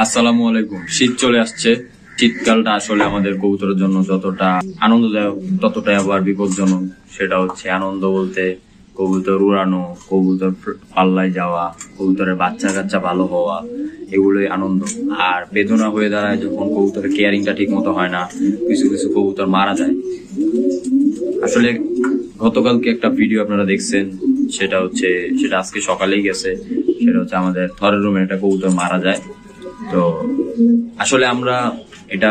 আসসালামু আলাইকুম। শীত চলে আসছে। শীতকালটা আসলে আমাদের কবুতরের জন্য যতটা আনন্দদায়ক, ততটাই আবার বিপজ্জনক। সেটা হচ্ছে আনন্দ বলতে কবুতর উড়ানো, কবুতর পাল্লায় যাওয়া, কবুতরের বাচ্চা কাচ্চা ভালো হওয়া, এগুলোই আনন্দ। আর বেদনা হয়ে দাঁড়ায় যখন কবুতরের কেয়ারিংটা ঠিক মতো হয় না, কিছু কিছু কবুতর মারা যায়। আসলে গতকালকে একটা ভিডিও আপনারা দেখছেন, সেটা হচ্ছে, সেটা আজকে সকালেই গেছে, সেটা হচ্ছে আমাদের থরের রুমে একটা কবুতর মারা যায়। তো আসলে আমরা এটা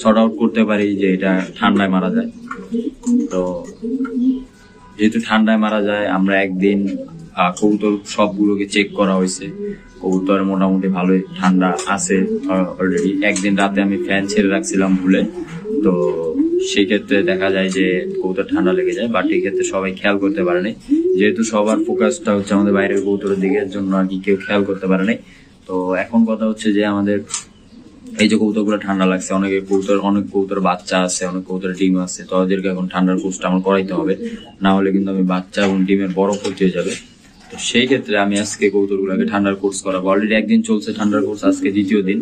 শর্ট আউট করতে পারি যে এটা ঠান্ডায় মারা যায়। তো যেহেতু ঠান্ডায় মারা যায়, আমরা একদিন কবুতর সবগুলোকে চেক করা হয়েছে। কবুতর মোটামুটি ভালোই ঠান্ডা আছে অলরেডি একদিন রাতে আমি ফ্যান ছেড়ে রাখছিলাম ভুলে। তো সেই ক্ষেত্রে দেখা যায় যে কবুতর ঠান্ডা লেগে যায় বাট এই ক্ষেত্রে সবাই খেয়াল করতে পারেনি। যেহেতু সবার ফোকাসটা হচ্ছে আমাদের বাইরের কবুতরের দিকে জন্য আর কি কেউ খেয়াল করতে পারেনি। তো এখন কথা হচ্ছে যে আমাদের এই যে কৌতুকগুলো ঠান্ডা লাগছে, অনেকে কবুতর, অনেক কবুতর বাচ্চা আছে, অনেক কবুতর ডিম আছে, তো ওদেরকে এখন ঠান্ডার কোর্সটা আমার করাইতে হবে। না হলে কিন্তু আমি বাচ্চা এবং ডিমের বড় ক্ষতি হয়ে যাবে। তো সেই ক্ষেত্রে আমি আজকে কবুতরগুলোকে ঠান্ডার কোর্স করাবো। অলরেডি একদিন চলছে ঠান্ডার কোর্স আজকে দ্বিতীয় দিন।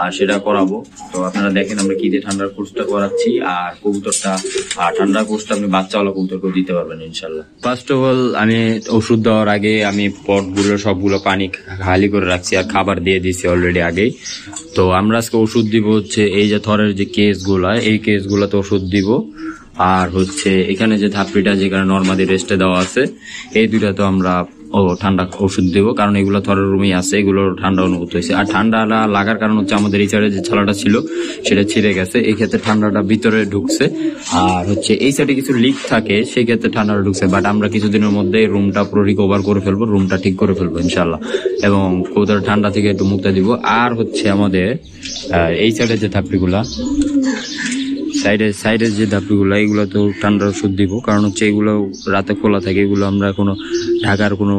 আর সেটা করাবো। তো আপনারা দেখেন আমরা কি দিয়ে ঠান্ডার কোর্সটা করাচ্ছি, আর কবুতরটা, আর ঠান্ডার কোর্সটা আপনি বাচ্চাওয়ালা কবুতরকেও দিতে পারবেন ইনশাল্লাহ। ফার্স্ট অফ অল আমি ওষুধ দেওয়ার আগে আমি পটগুলো সবগুলো পানি খালি করে রাখছি আর খাবার দিয়ে দিছি অলরেডি আগেই। তো আমরা আজকে ওষুধ দিব হচ্ছে এই যে থরের যে কেসগুলা এই কেসগুলোতে ওষুধ দিব। আর হচ্ছে এখানে যে ধাপড়িটা, যেখানে নর্মালি রেস্টে দেওয়া আছে, এই দুইটা তো আমরা ও ঠান্ডা ওষুধ দেবো, কারণ এগুলো থরের রুমেই আছে, এগুলো ঠান্ডা অনুভূত হয়েছে। আর ঠান্ডাটা লাগার কারণ হচ্ছে আমাদের এই সাইডে যে ছালাটা ছিল, সেটা ছিঁড়ে গেছে। এই ক্ষেত্রে ঠান্ডাটা ভিতরে ঢুকছে। আর হচ্ছে এই সাইডে কিছু লিক থাকে, সেই ক্ষেত্রে ঠান্ডাটা ঢুকছে। বাট আমরা কিছুদিনের মধ্যে রুমটা পুরো রিকভার করে ফেলব, রুমটা ঠিক করে ফেলব ইনশাল্লাহ এবং কোথাও ঠান্ডা থেকে একটু মুক্তি দিব। আর হচ্ছে আমাদের এই সাইডে যে থাপড়িগুলা সাইডে সাইডের যে ধাপড়িগুলো এগুলো তো ঠান্ডার ওষুধ দিব। কারণ হচ্ছে এগুলো রাতে খোলা থাকে, এগুলো আমরা কোনো ঢাকার কোনো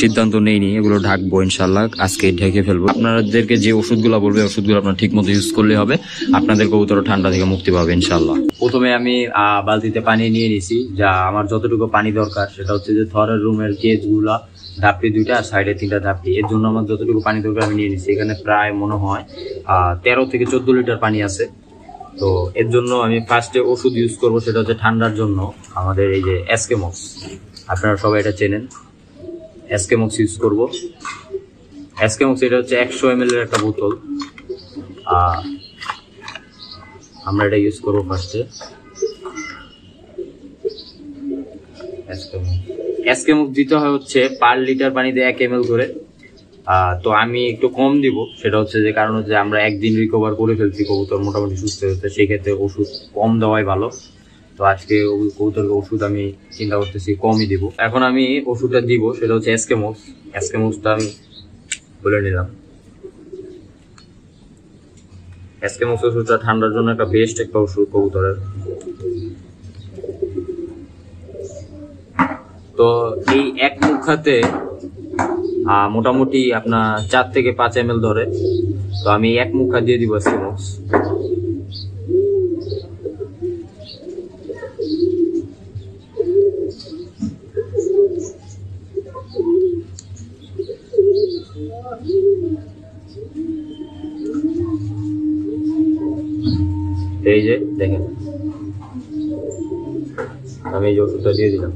সিদ্ধান্ত নেই নেইনি। এগুলো ঢাকবো ইনশাল্লাহ আজকে ঢেকে ফেলব। আপনাদেরকে যে ওষুধগুলো বলবে ওষুধগুলো আপনার ঠিক মতো ইউজ করলে হবে। আপনাদের কবুতর ঠান্ডা থেকে মুক্তি পাবে ইনশাল্লাহ প্রথমে আমি বালতিতে পানি নিয়ে নিছি, যা আমার যতটুকু পানি দরকার, সেটা হচ্ছে যে থরের রুমের কেজগুলা ধাপটি দুইটা আর সাইডে তিনটা ধাপটি। এর জন্য আমার যতটুকু পানি দরকার আমি নিয়ে নিছি। এখানে প্রায় মনে হয় তেরো থেকে চোদ্দ লিটার পানি আছে। তো এর জন্য আমি ফার্স্টে ওষুধ ইউজ করব, সেটা হচ্ছে ঠান্ডার জন্য আমাদের এই যে অ্যাসকেমক্স আপনারা সবাই এটা চেনেন। অ্যাসকেমক্স ইউজ করব। অ্যাসকেমক্স এটা হচ্ছে একশো এম এর একটা বোতল। আমরা এটা ইউজ করব ফার্স্টে অ্যাসকেমক্স দিতে হয় হচ্ছে পার লিটার পানিতে এক এম করে। তো আমি একটু কম দিব। সেটা হচ্ছে যে কারণ হচ্ছে আমরা একদিন রিকভার করে ফেলছি, কবুতর মোটামুটি সুস্থ হতে সেক্ষেত্রে ওষুধ কম দেওয়াই ভালো। তো আজকে কবুতরকে ওষুধ আমি চিন্তা করতেছি কমই দিব। এখন আমি ওষুধটা দিব, সেটা হচ্ছে এসকেমোস এসকেমোসটা আমি বলে নিলাম। এসকেমোস ওষুধটা ঠান্ডার জন্য একটা বেস্ট একটা ওষুধ কবুতরের। তো এই এক মুখাতে মোটামুটি আপনার চার থেকে পাঁচ এম ধরে। তো আমি এক মুখা দিয়ে দিব এসকেমোস এই যে, দেখেন। আমি এই ওষুধটা দিয়ে দিলাম।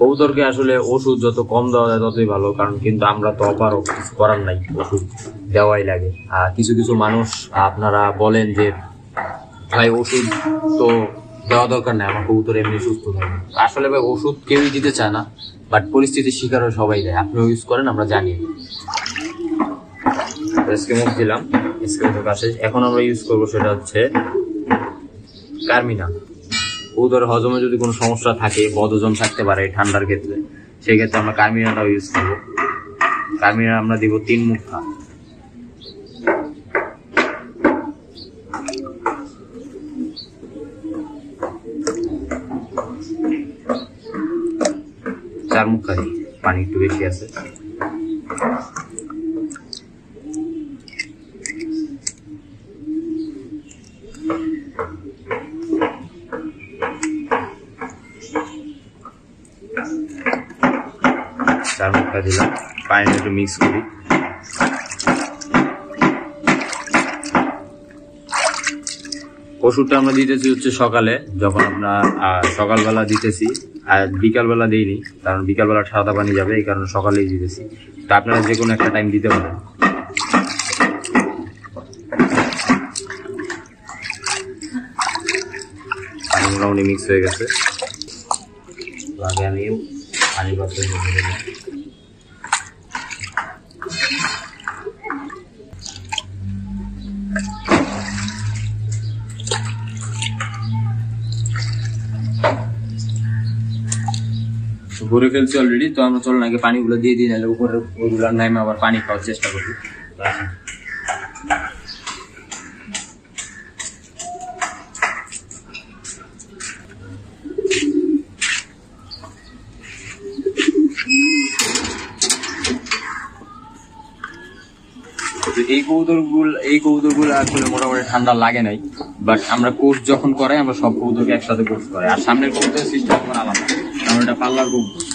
কবুতরকে আসলে ওষুধ যত কম দেওয়া যায় ততই ভালো, কারণ কিন্তু আমরা তো অপারক কিছু করার নাই, ওষুধ দেওয়াই লাগে। আর কিছু কিছু মানুষ, আপনারা বলেন যে, ভাই, ওষুধ তো দেওয়া দরকার নেই, আমার কবুতর এমনি সুস্থ থাকবে আসলে ভাই, ওষুধ কেউই দিতে চায় না বাট পরিস্থিতির শিকার হয়ে সবাই দেয়। আপনিও ইউজ করেন, আমরা জানি। স্কিমুক দিলাম এখন আমরা ইউজ করব সেটা হচ্ছে কার্মিনা কবুতরের হজমে যদি কোনো সমস্যা থাকে, বদহজম থাকতে পারে ঠান্ডার ক্ষেত্রে সেই ক্ষেত্রে আমরা কার্মিনাটাও ইউজ করব। কার্মিনা আমরা দিব তিন মুখা চার মুখা পানি একটু বেশি আছে। মুখা একটা দিলাম, পানি একটু মিক্স করি। ওষুধটা আমরা দিতেছি হচ্ছে সকালে, যখন আমরা সকালবেলা দিতেছি, আর বিকালবেলা দিইনি, কারণ বিকালবেলা সাদা পানি যাবে, এই কারণে সকালেই দিতেছি। তা আপনারা যে কোনো একটা টাইম দিতে পারেন। মোটামুটি মিক্স হয়ে গেছে। আমি পানি পাত্র ঢেলে দেবো। তো ভরে ফেলছি অলরেডি তো আমরা চলুন আগে পানিগুলো দিয়ে দিই নাহলে উপরে ওইগুলো নামে আবার পানি খাওয়ার চেষ্টা করবি এই কবুতরগুলো এই কবুতরগুলো আসলে মোটামুটি ঠান্ডা লাগে নাই বাট আমরা কোর্স যখন করাই, আমরা সব কবুতরকে একসাথে কোর্স করাই। আর সামনের কবুতরের সিস্টেম আলাদা, কারণ এটা পাল্লার কবুতর।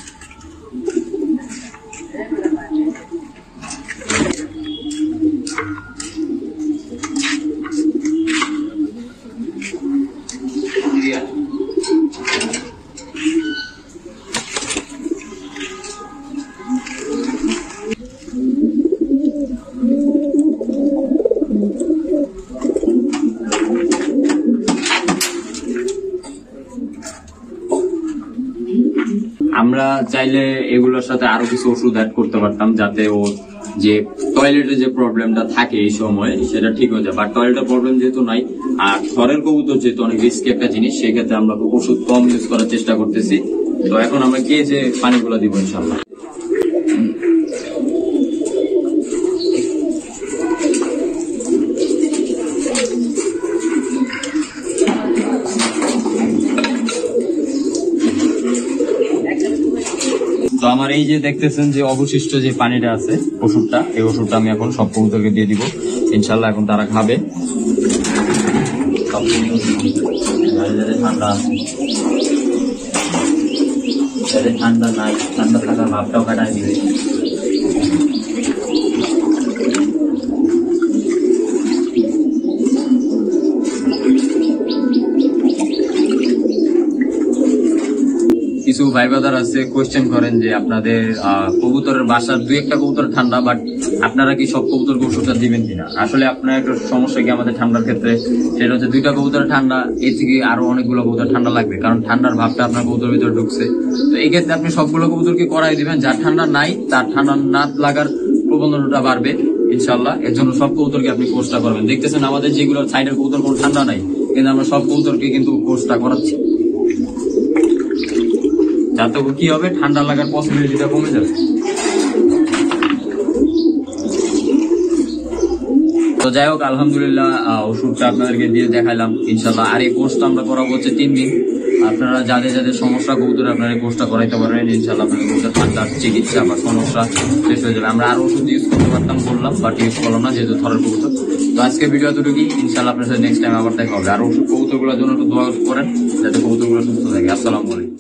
আমরা চাইলে এগুলোর সাথে আরও কিছু ওষুধ অ্যাড করতে পারতাম যাতে ও যে টয়লেটের যে প্রবলেমটা থাকে এই সময়, সেটা ঠিক হয়ে যায়। বাট টয়লেটের প্রবলেম যেহেতু নাই, আর ঘরের কবুতর যেহেতু অনেক রিস্কি একটা জিনিস, সেক্ষেত্রে আমরা ওষুধ কম ইউজ করার চেষ্টা করতেছি। তো এখন আমরা কে যে পানিগুলো দিব ইনশাল্লাহ তো আমার এই যে দেখতেছেন যে অবশিষ্ট যে পানিটা আছে, ওষুধটা, এই ওষুধটা আমি এখন সব কবুতরকে দিয়ে দিব। ইনশাল্লাহ এখন তারা খাবে। ঠান্ডা ঠান্ডা নাই, ঠান্ডা থাকার ভাবটাও কাটায় দিবে। কিছু ভাই ব্রাদার আছে কোয়েশ্চেন করেন যে আপনাদের কবুতরের বাসার দুই একটা কবুতর ঠান্ডা বাট আপনারা কি সব কবুতর ওষুধটা দিবেন কিনা? আসলে আপনার একটা সমস্যা কি আমাদের ঠান্ডার ক্ষেত্রে? সেটা হচ্ছে দুইটা কবুতর ঠান্ডা, এর থেকে আরও অনেকগুলো কবুতর ঠান্ডা লাগবে, কারণ ঠান্ডার ভাবটা আপনার কবুতর ভিতরে ঢুকছে। তো এই ক্ষেত্রে আপনি সবগুলো কবুতরকে করাই দিবেন, যার ঠান্ডা নাই, তার ঠান্ডা না লাগার প্রবণতাটা বাড়বে ইনশাল্লাহ এর জন্য সব কবুতরকে আপনি কোর্সটা করবেন। দেখতেছেন আমাদের যেগুলো সাইডের কবুতর কোনো ঠান্ডা নাই, কিন্তু আমরা সব কবুতরকে কিন্তু কোর্সটা করাচ্ছি। যাতে কি হবে? ঠান্ডা লাগার পসিবিলিটিটা কমে যাবে। তো যাই হোক, আলহামদুলিল্লাহ ওষুধটা আপনাদেরকে দিয়ে দেখাইলাম ইনশাল্লাহ আর এই কোর্সটা আমরা করাবো হচ্ছে তিন দিন। আপনারা যাদের যাদের সমস্যা, কবুতরে আপনারা এই কোর্সটা করাইতে পারবেন। ইনশাল্লাহ আপনাদের ঠান্ডার চিকিৎসা বা সমস্যা শেষ হয়ে যাবে। আমরা আর ওষুধ ইউজ করতে পারতাম, বললাম বাট ইউজ করলাম না, যেহেতু থরের কবুতর। তো আজকে ভিডিও এতটুকুই। ইনশাল্লাহ আপনার সাথে নেক্সট টাইম আবার দেখা হবে। আর ওষুধ, কবুতরগুলোর জন্য একটু দোয়া করেন, যাতে কবুতরগুলো সুস্থ থাকে। আসসালামু আলাইকুম।